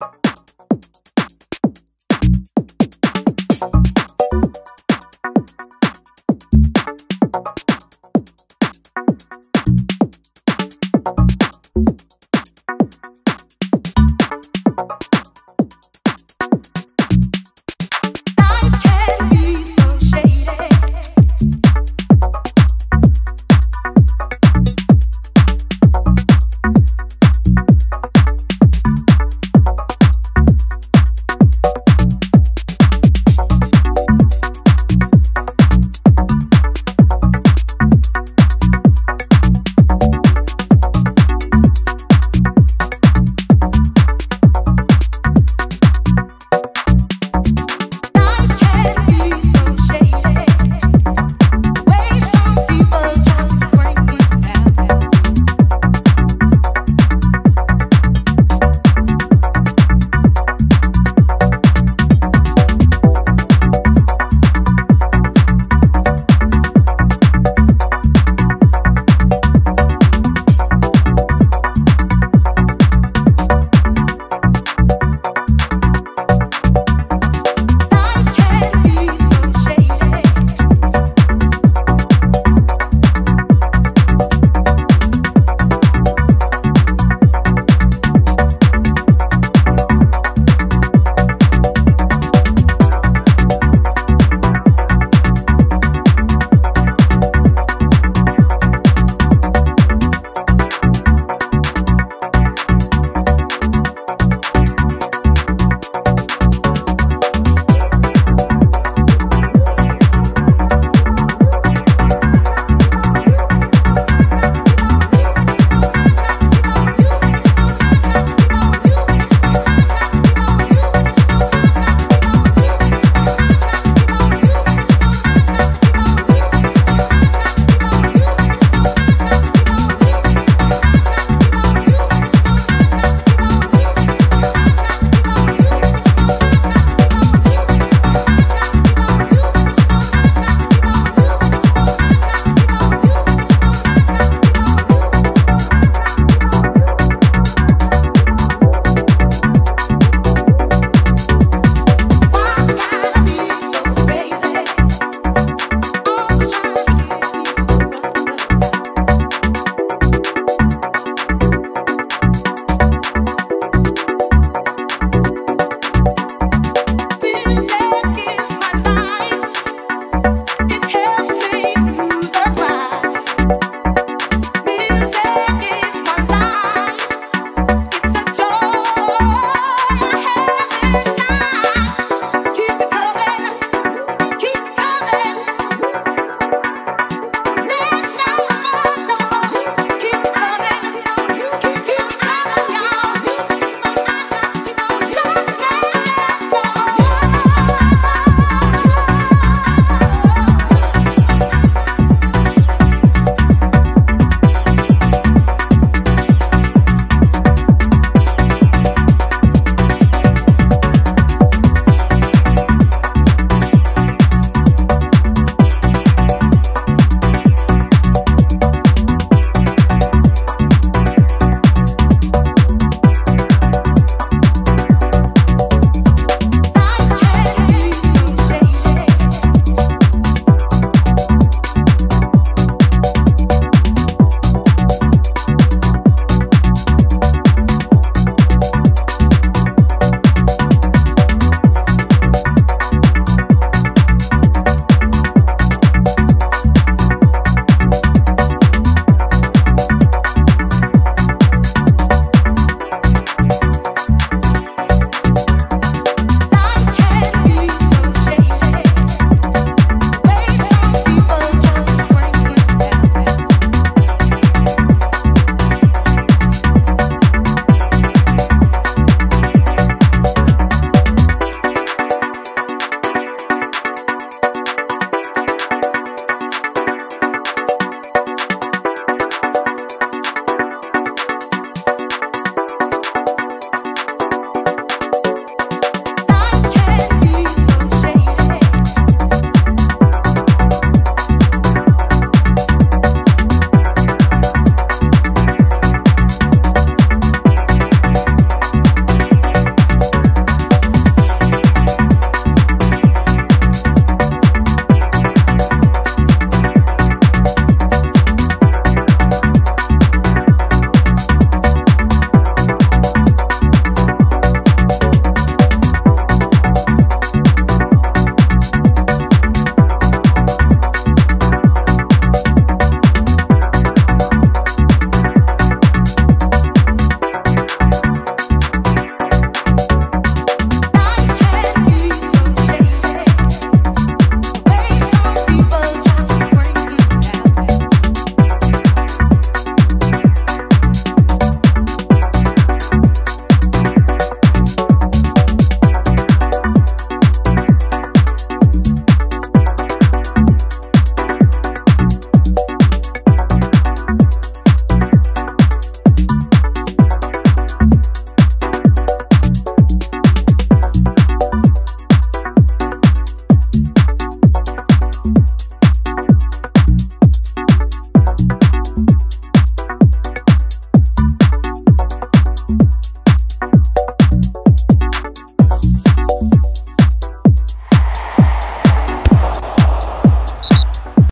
you